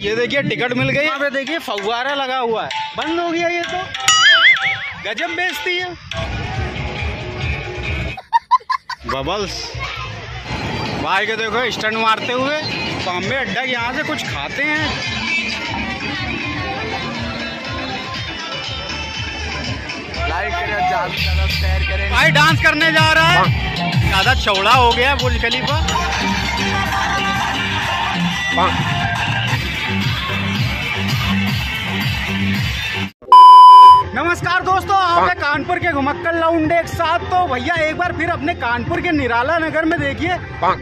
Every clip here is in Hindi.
ये देखिए टिकट मिल गई। यहाँ पे देखिए फव्वारा लगा हुआ है। बंद हो गया ये तो। गजब बेचती है। बबल्स भाई के देखो स्टंट मारते हुए बॉम्बे अड्डा यहाँ से कुछ खाते हैं। लाइक करें ज़्यादा ज़्यादा शेयर करें। भाई डांस करने जा रहा है। ज़्यादा चौड़ा हो गया बुर्ज खलीफा नमस्कार दोस्तों आप है कानपुर के घुमक्कल लाउंडे एक साथ। तो भैया एक बार फिर अपने कानपुर के निराला नगर में देखिए।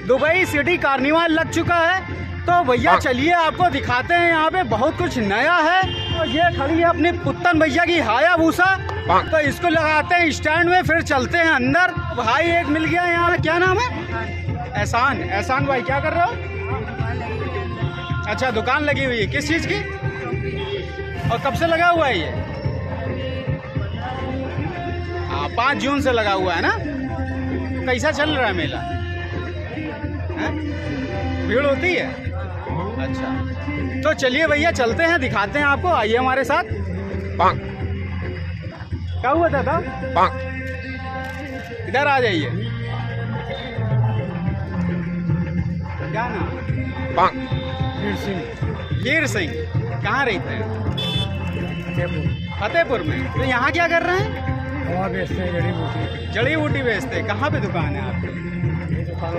दुबई सिटी कार्निवाल लग चुका है। तो भैया चलिए आपको दिखाते हैं यहाँ पे बहुत कुछ नया है। तो ये खड़ी है अपनी पुत्तन भैया की हाया भूसा तो इसको लगाते हैं स्टैंड में फिर चलते हैं अंदर। भाई एक मिल गया यहाँ क्या नाम है? एहसान। एहसान भाई क्या कर रहे हो? अच्छा दुकान लगी हुई है। किस चीज़ की? और कब से लगा हुआ है ये? हाँ पाँच जून से लगा हुआ है ना? कैसा चल रहा है मेला? हैं? भीड़ होती है? अच्छा। तो चलिए भैया चलते हैं दिखाते हैं आपको। आइए हमारे साथ। क्या हुआ था, था? इधर आ जाइए। क्या नाम? वीर सिंह। वीर सिंह। कहाँ रहते हैं? फतेहपुर में। तो यहाँ क्या कर रहे हैं? बेचते हैं जड़ी बूटी। जड़ी बूटी बेचते हैं। कहाँ पे दुकान है आपकी? दुकान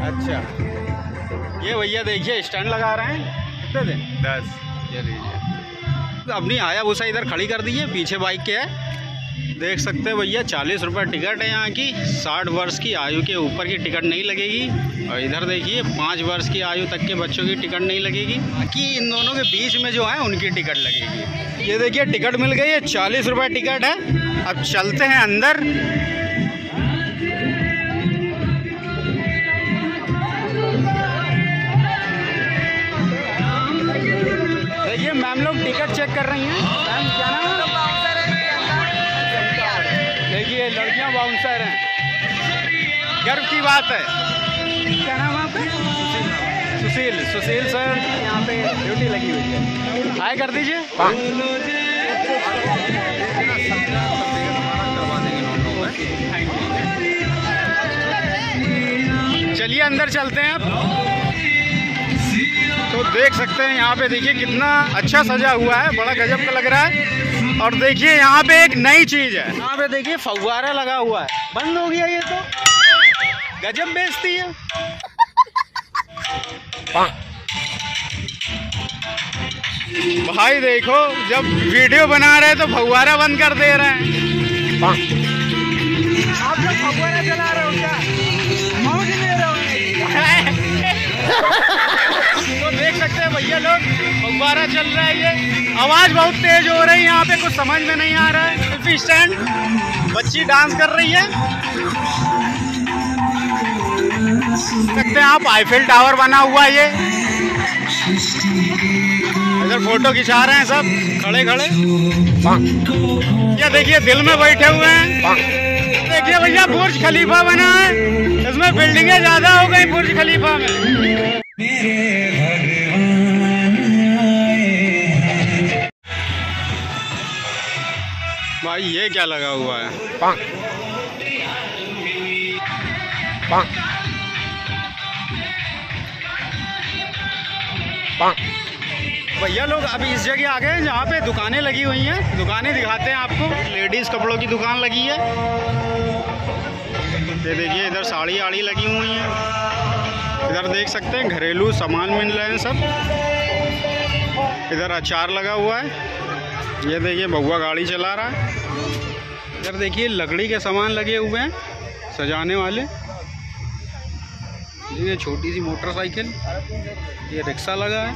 अच्छा। ये भैया देखिए स्टैंड लगा रहे हैं। कितने दिन? दस। ये लीजिए। अपनी आया भूसा इधर खड़ी कर दीजिए है पीछे बाइक के है। देख सकते हैं भैया, चालीस रुपये टिकट है यहाँ की। साठ वर्ष की आयु के ऊपर की टिकट नहीं लगेगी। और इधर देखिए, पाँच वर्ष की आयु तक के बच्चों की टिकट नहीं लगेगी। बाकी इन दोनों के बीच में जो है, उनकी टिकट लगेगी। ये देखिए, टिकट मिल गई है, चालीस रुपये टिकट है। अब चलते हैं अंदर। देखिए, मैम लोग टिकट चेक कर रही हैं। बाउंसर हैं। गर्व की बात है। क्या नाम है आपका? सुशील सुशील सर। यहाँ पे ड्यूटी लगी हुई है। हाय कर दीजिए। चलिए अंदर चलते हैं अब। तो देख सकते हैं यहाँ पे देखिए कितना अच्छा सजा हुआ है। बड़ा गजब का लग रहा है। और देखिए यहाँ पे एक नई चीज़ है। यहाँ पे देखिए फव्वारा लगा हुआ है। बंद हो गया ये तो। गजब बेचती है। भाई देखो जब वीडियो बना रहे तो फव्वारा बंद कर दे रहे हैं। आप लोग फव्वारा चला रहे हो क्या? मौज ले रहे हो। तो देख सकते हैं भैया लोग फव्वारा चल रहा है ये। आवाज़ बहुत तेज हो रही है, यहाँ पे कुछ समझ में नहीं आ रहा है। सेल्फी स्टैंड बच्ची डांस कर रही है। सकते हैं आप आईफिल टावर बना हुआ ये। इधर फ़ोटो खिंचा रहे हैं सब, खड़े खड़े। ये देखिए, दिल में बैठे हुए हैं। देखिए भैया, बुर्ज खलीफा बना है। इसमें बिल्डिंगें ज़्यादा हो गई, बुर्ज खलीफा में। भाई ये क्या लगा हुआ है? भैया लोग अभी इस जगह आ गए हैं जहाँ पे दुकानें लगी हुई हैं। दुकानें दिखाते हैं आपको। लेडीज़ कपड़ों की दुकान लगी है। ये देखिए इधर साड़ी आड़ी लगी हुई हैं। इधर देख सकते हैं घरेलू सामान मिल रहे हैं सब। इधर अचार लगा हुआ है। ये देखिए बउआ गाड़ी चला रहा है। इधर देखिए लकड़ी के सामान लगे हुए हैं सजाने वाले। ये छोटी सी मोटरसाइकिल ये रिक्शा लगा है।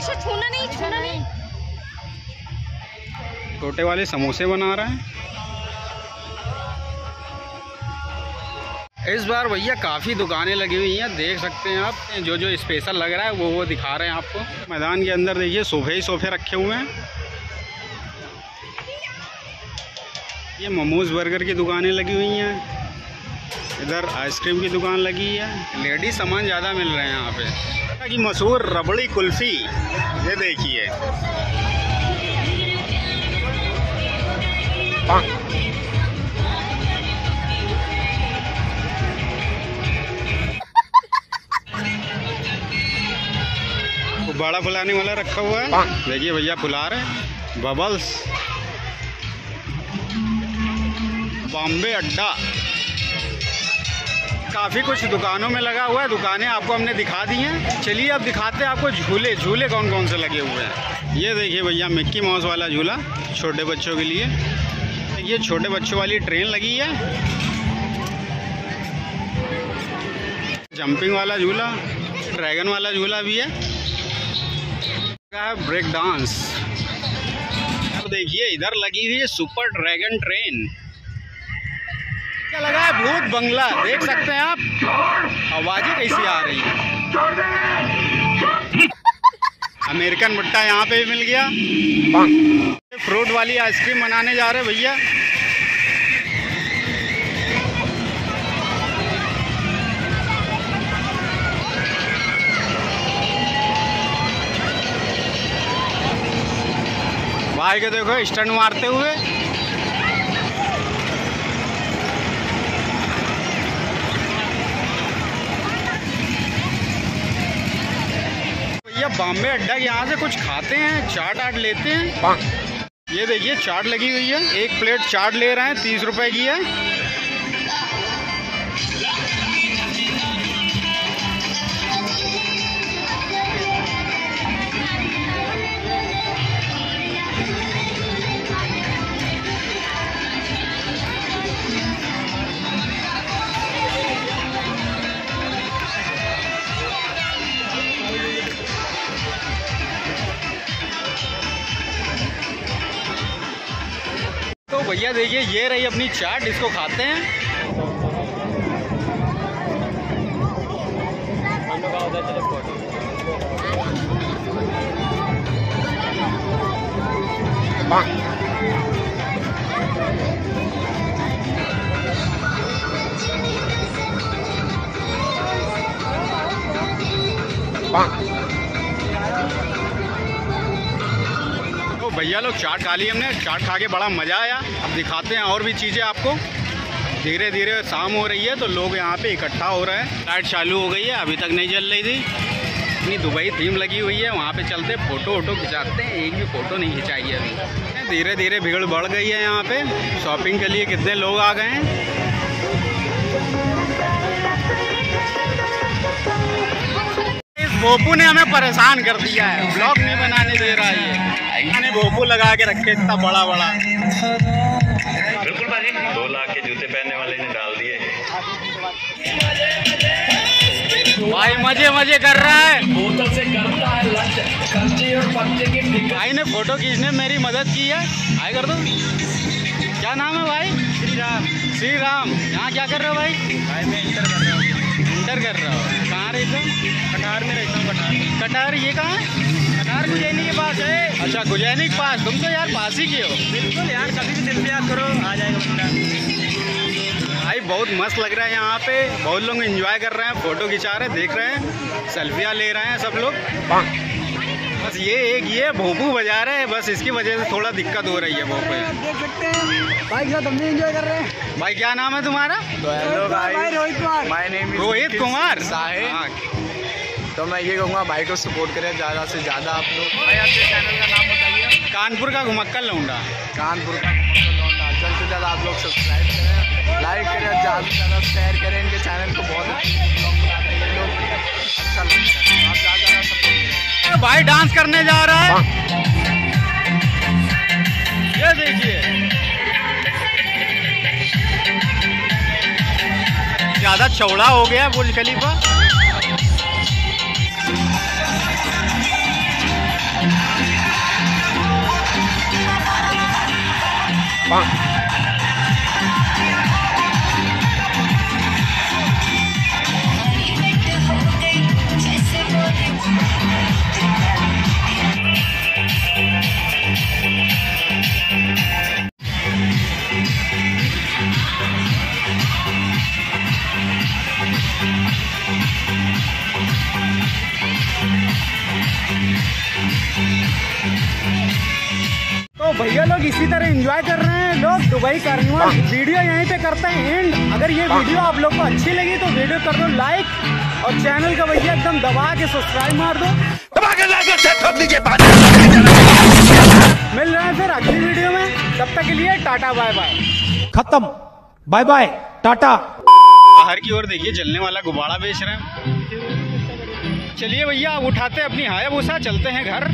छूना नहीं छूना नहीं। छोटे वाले समोसे बना रहे हैं। इस बार भैया काफ़ी दुकानें लगी हुई हैं देख सकते हैं आप जो जो स्पेशल लग रहा है वो वो दिखा रहे हैं आपको। मैदान के अंदर देखिए सोफे ही सोफे रखे हुए हैं। ये मोमोज बर्गर की दुकानें लगी हुई हैं। इधर आइसक्रीम की दुकान लगी है। लेडीज़ सामान ज़्यादा मिल रहे हैं यहाँ पे। की मशहूर रबड़ी कुल्फी ये देखिए। बड़ा फुलाने वाला रखा हुआ है। देखिए भैया फुला रहे बबल्स बॉम्बे अड्डा। काफ़ी कुछ दुकानों में लगा हुआ है, दुकानें आपको हमने दिखा दी हैं। चलिए अब दिखाते हैं आपको झूले झूले कौन कौन से लगे हुए हैं। ये देखिए भैया, मिक्की माउस वाला झूला, छोटे बच्चों के लिए। ये छोटे बच्चों वाली ट्रेन लगी है। जंपिंग वाला झूला, ड्रैगन वाला झूला भी है। Break dance. देखिए, इधर लगी हुई है सुपर ड्रैगन ट्रेन। लगा है, भूत बंगला। देख सकते हैं आप। आवाज़ें कैसी आ रही है? अमेरिकन भुट्टा यहाँ पे भी मिल गया। फ्रूट वाली आइसक्रीम बनाने जा रहे भैया। भाई के देखो, स्टंट मारते हुए। भैया बॉम्बे अड्डा यहाँ से कुछ खाते हैं चाट आट लेते हैं। ये देखिए चाट लगी हुई है। एक प्लेट चाट ले रहे हैं तीस रुपए की है। भैया देखिए ये रही अपनी चाट इसको खाते हैं। भैया खा ली हमने, चाट खा के बड़ा मज़ा आया। अब दिखाते हैं और भी चीज़ें आपको। धीरे धीरे शाम हो रही है तो लोग यहाँ पे इकट्ठा हो रहे हैं। लाइट चालू हो गई है, अभी तक नहीं जल रही थी। अपनी दुबई थीम लगी हुई है, वहाँ पे चलते फ़ोटो वोटो खिंचाते हैं, एक भी फ़ोटो नहीं खिंचाई है अभी। धीरे धीरे भीड़ बढ़ गई है यहाँ पे। शॉपिंग के लिए कितने लोग आ गए हैं। भोपू ने हमें परेशान कर दिया है। ब्लॉग नहीं बनाने दे रहा है ये। मैंने भोपू लगा के रखे इतना बड़ा बड़ा। बिल्कुल भाजी दो लाख के जूते पहनने वाले ने डाल दिए। भाई मज़े मज़े कर रहा है। बोतल से करता है लंच खर्चे और की भाई ने फ़ोटो खींचने में मेरी मदद की है। हाय कर दो। क्या नाम है भाई? श्री राम श्री राम यहाँ क्या कर रहे हो भाई? भाई मैं इंटर कर रहा हूँ। इंटर कर रहा हूँ। कहाँ रहते हो? कटार में रहता हूँ कटार। कटार ये कहाँ है? कटार गुजैनी के पास है। अच्छा गुजैनी के पास? तुम तो यार पास ही के हो। बिल्कुल यार कभी भी दिल से याद करो आ जाएगा बंदा। भाई बहुत मस्त लग रहा है यहाँ पे। बहुत लोग एंजॉय कर रहे हैं फ़ोटो खिंचा रहे हैं देख रहे हैं सेल्फियाँ ले रहे हैं सब लोग। बस ये एक ये भोपू बजा रहे हैं बस इसकी वजह से थोड़ा दिक्कत हो रही है भोपू देख सकते हैं भाई साथ हम भी एंजॉय कर रहे हैं? भाई क्या नाम है तुम्हारा? तो हेलो भाई Rohit Kumar. My name Rohit Kumar? हाँ, तो मैं ये कहूँगा भाई को सपोर्ट करें ज़्यादा से ज़्यादा आप लोग। भाई आपके चैनल का नाम बताइए। कानपुर का घुमक्कल लौंडा। कानपुर का लौंडा। जल्द से जल्द आप लोग सब्सक्राइब करें लाइक करें ज़्यादा से ज़्यादा शेयर करें। इनके चैनल को बहुत अच्छे ब्लॉग बनाते हैं लोग भाई डांस करने जा रहा है। ये देखिए। ज़्यादा चौड़ा हो गया बुल खलीफा। Bang. भैया लोग इसी तरह एंजॉय कर रहे हैं। लोग दुबई कार्निवल वीडियो यहीं पे करते हैं। एंड अगर ये वीडियो आप लोग को अच्छी लगी तो वीडियो कर दो लाइक और चैनल का भैया एकदम दबा के सब्सक्राइब मार दो। मिल रहे हैं फिर अगली वीडियो में। तब तक के लिए टाटा बाय बाय खत्म। Bye bye Tata. बाहर की ओर देखिए जलने वाला गुब्बारा बेच रहे हैं। चलिए भैया आप उठाते हैं अपनी हाया भूसा चलते हैं घर।